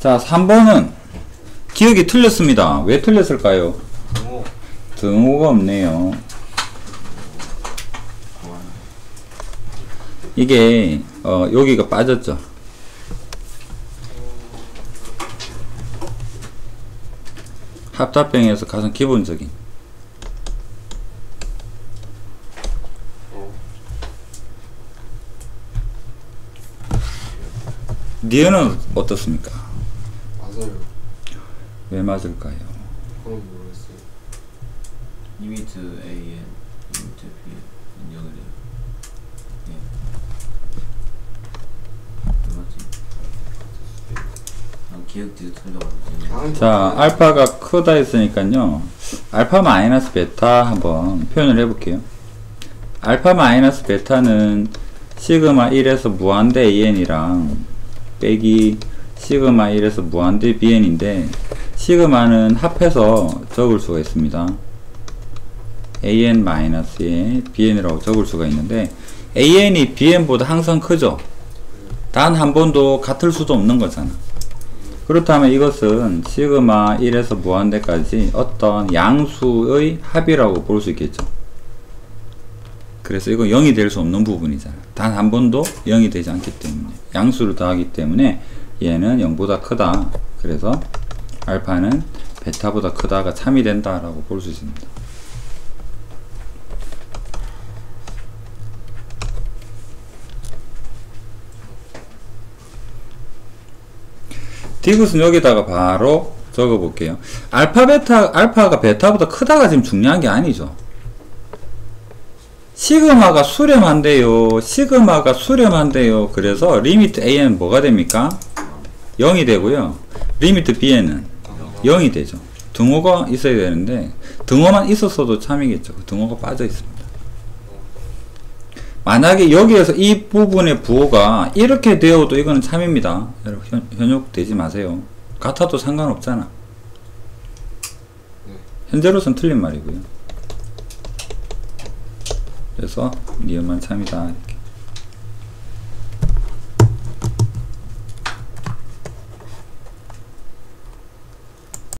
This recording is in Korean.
자, 3번은 기억이 틀렸습니다. 왜 틀렸을까요? 등호 등호가 없네요. 이게 어, 여기가 빠졌죠. 합답형에서 가장 기본적인 니은은 어떻습니까? 맞아요 왜 맞을까요? 그건 모르겠어요 limit AN, limit BN 인정을 해요. 예. 왜 맞지? 난 기억들이 틀려가지고. 다음 자, 알파가 크다 했으니까요. 알파 마이너스 베타 한번 표현을 해볼게요. 알파 마이너스 베타는 시그마 1에서 무한대 AN이랑 빼기 시그마 1에서 무한대 BN인데 시그마는 합해서 적을 수가 있습니다. AN 마이너스에 BN이라고 적을 수가 있는데 AN이 BN보다 항상 크죠? 단 한 번도 같을 수도 없는 거잖아. 그렇다면 이것은 시그마 1에서 무한대까지 어떤 양수의 합이라고 볼 수 있겠죠. 그래서 이거 0이 될 수 없는 부분이잖아. 단 한 번도 0이 되지 않기 때문에. 양수를 더하기 때문에 얘는 0보다 크다. 그래서 알파는 베타보다 크다가 참이 된다 라고 볼 수 있습니다. 디귿은 여기다가 바로 적어 볼게요. 알파 베타 알파가 베타보다 크다가 지금 중요한 게 아니죠. 시그마가 수렴한대요. 시그마가 수렴한대요. 그래서 limit AN 뭐가 됩니까? 0이 되고요. limit BN은 0이 되죠. 등호가 있어야 되는데 등호만 있었어도 참이겠죠. 그 등호가 빠져 있습니다. 만약에 여기에서 이 부분의 부호가 이렇게 되어도 이거는 참입니다. 여러분 현, 현혹되지 마세요. 같아도 상관없잖아. 네. 현재로선 틀린 말이고요. 그래서 니은만 참이다. 이렇게.